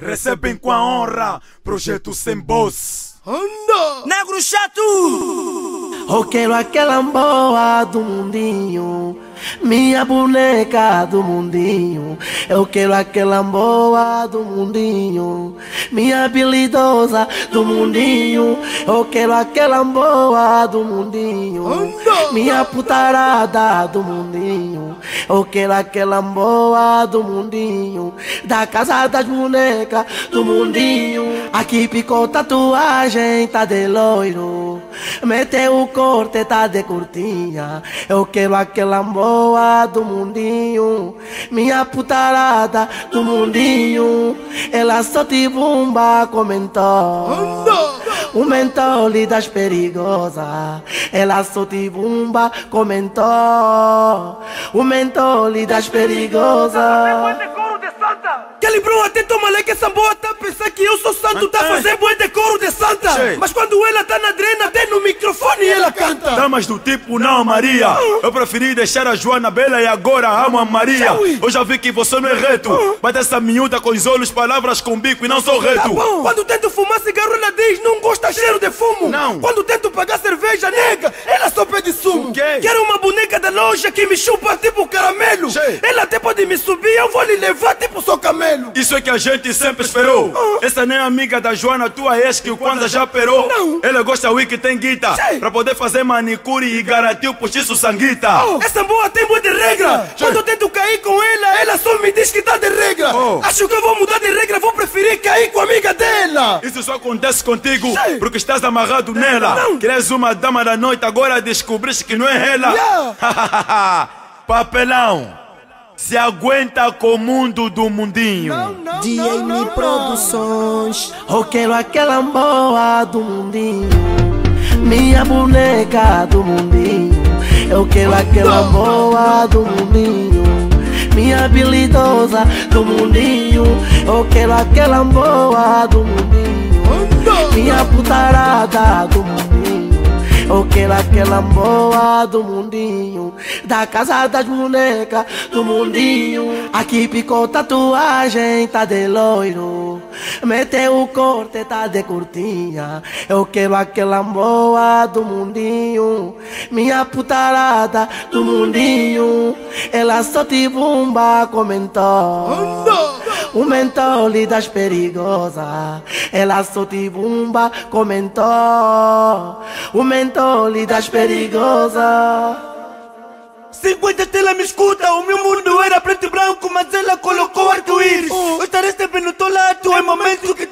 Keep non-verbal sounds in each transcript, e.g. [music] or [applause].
recebem com a honra projeto sem boss. Anda! Negro chato! Eu quero aquela boa do mundinho, minha boneca do mundinho. Eu quero aquela boa do mundinho, minha habilidosa do mundinho. Eu quero aquela boa do mundinho, minha putarada do mundinho. Eu quero aquela boa do mundinho, da casa das bonecas do mundinho. Aqui picou tatuagem, tá de loiro. Meteu o corte, tá de curtinha. Eu quero aquela boa do mundinho, minha putarada do mundinho. Ela só te bomba comentou. O mentole das perigosas, ela só te bomba comentou. O mentole das perigosas. Aquele bro até toma leque essa boa tá pensar que eu sou santo, tá fazendo boi de couro de santa. Che. Mas quando ela tá na drena, até no microfone ela canta. Damas do tipo não Maria Eu preferi deixar a Joana bela e agora amo a Maria. Eu já vi que você não é reto Bate essa miúda com os olhos, palavras com bico e não sou Tá reto bom. Quando tento fumar cigarro, ela diz não gosta cheiro de fumo. Não. Quando tento pagar cerveja, nega, ela só pede sumo. O quê? Quero uma boneca da loja que me chupa tipo caramelo. Ela até pode me subir, eu vou lhe levar tipo sou camelo. Isso é que a gente sempre esperou Essa nem é amiga da Joana, tua ex que o Kwanza já perou Não. Ela gosta wiki tem guita Che. Pra poder fazer manicure e garantir o postiço sanguita Essa boa tem boa de regra. Quando eu tento cair com ela, ela só me diz que tá de regra. Oh. Acho que eu vou mudar de regra, vou preferir cair com a amiga dela. Isso só acontece contigo porque estás amarrado nela. Não. Queres uma dama da noite, agora descobriste que não é ela. Yeah. [laughs] Papelão, se aguenta com o mundo do mundinho. DM Produções. Eu quero aquela boa do mundinho, minha boneca do mundinho. Eu quero aquela boa do mundinho, minha habilidosa do mundinho. Eu quero aquela boa do mundinho, minha putarada do mundinho. Eu quero aquela boa do mundinho, da casa das bonecas do mundinho. Aqui picou tatuagem, tá de loiro. Meteu o corte, tá de curtinha. Eu quero aquela boa do mundinho, minha putarada do mundinho. Ela só te bomba comentou. O mentole das perigosas, ela só te bomba comentou. O mentole das perigosas. 50 estrelas me escuta, o meu mundo era preto e branco, mas ela colocou arco-íris. Eu estarei sempre no teu lado, é momento que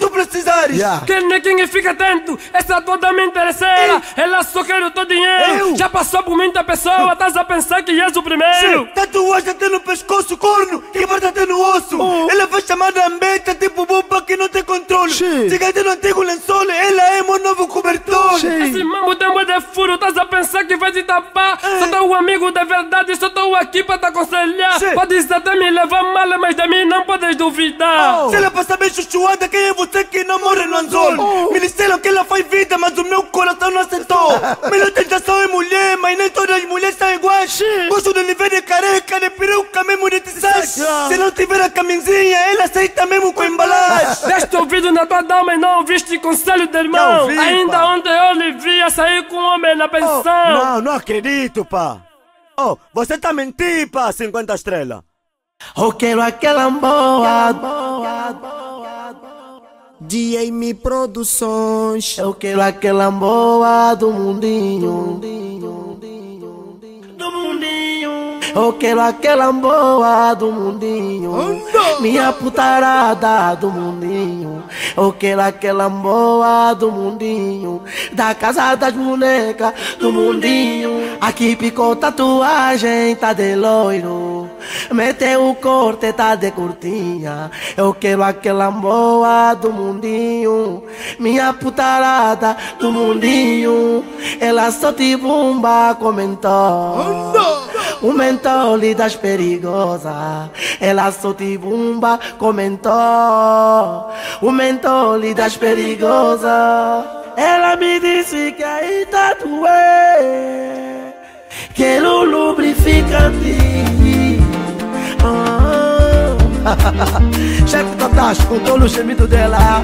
tu precisares. Quem é quem fica atento, essa toda me interesseira. Ela só quer o teu dinheiro. Eu. Já passou por muita pessoa, estás a pensar que és o primeiro. Tatuagem até no pescoço, corno, que parte até no osso. Ela vai chamar de ambeta, tipo bomba que não tem controle. Chega no antigo lençol, ela é meu novo cobertor. Esse mambo tem um de furo, estás a pensar que vai te tapar. Sou teu amigo de verdade, só estou aqui para te aconselhar. Sim. Podes até me levar mal, mas de mim não podes duvidar. Se ela passa bem chuchuada, quem é você que não morre no anzol? [laughs] Me disseram que ela faz vida, mas o meu coração não aceitou. Minha tentação é mulher, mas nem todas as mulheres são iguais. Gosto de lhe ver de careca, de peruca, mesmo de tissage. Se não tiver a camisinha, ela aceita mesmo com embalagem. Deste ouvido na tua dama e não ouviste conselho de irmão. ouvi, Ainda pá. ontem eu lhe via sair com um homem na pensão. Não, não acredito, pá. Oh, você tá mentindo, pá, 50 estrelas. Eu quero aquela boa. DM Produções. Eu quero aquela boa do mundinho. Do mundinho. Eu quero aquela boa do mundinho. Minha putarada do mundinho. Eu quero aquela boa do mundinho. Da casa das bonecas do mundinho. Aqui picou tatuagem, tá de loiro. Meteu o corte, tá de curtinha. Eu quero aquela boa do mundinho. Minha putarada do mundinho. Ela só te bomba comentou. O mentole das perigosas. Ela só te bomba comentou. O mentole das perigosas. Ela me disse que aí tá doer. Quero lubrificante. Chefe Tatashi contou no gemido dela